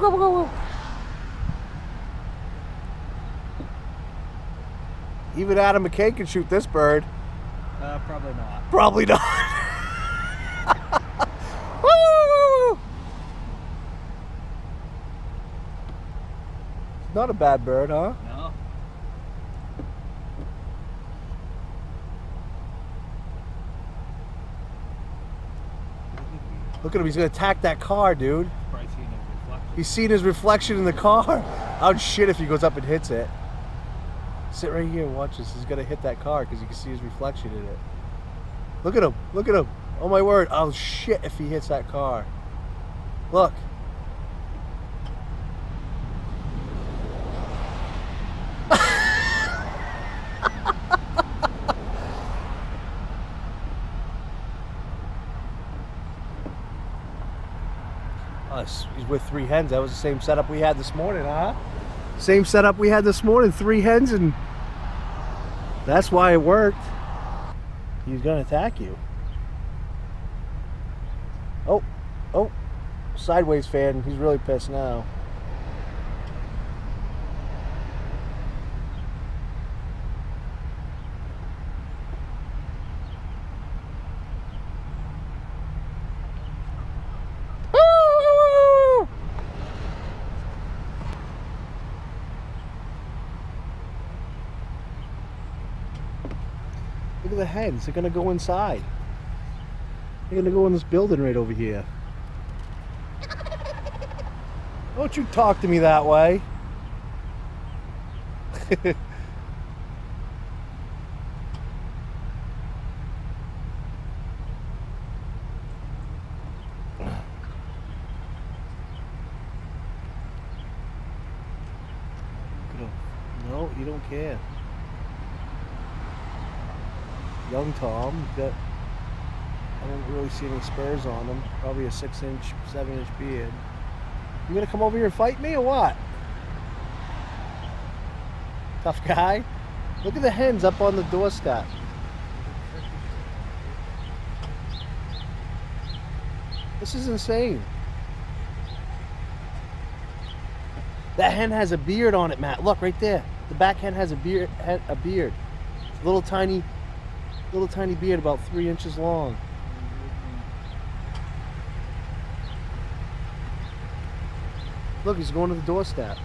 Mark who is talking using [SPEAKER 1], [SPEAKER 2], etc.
[SPEAKER 1] go, go, go. Even Adam McKay can shoot this bird.
[SPEAKER 2] Uh, probably not.
[SPEAKER 1] Probably not. Woo! Not a bad bird, huh?
[SPEAKER 2] No.
[SPEAKER 1] Look at him, he's gonna attack that car, dude. He's seen his reflection in the car. I'd shit if he goes up and hits it. Sit right here and watch this. He's to hit that car because you can see his reflection in it. Look at him. Look at him. Oh, my word. Oh, shit if he hits that car. Look. Us. He's with three hens. That was the same setup we had this morning, huh? Same setup we had this morning. Three hens, and that's why it worked. He's gonna attack you. Oh, oh, sideways fan. He's really pissed now. Woo! Look at the hens. They're gonna go inside. They're gonna go in this building right over here. Don't you talk to me that way. no, you don't care. Young Tom, got I didn't really see any spurs on him. Probably a six inch, seven inch beard. You gonna come over here and fight me or what? Tough guy. Look at the hens up on the doorstep. This is insane. That hen has a beard on it, Matt. Look right there. The back hen has a beard. A beard. Little tiny, little tiny beard, about three inches long. Look, he's going to the doorstep.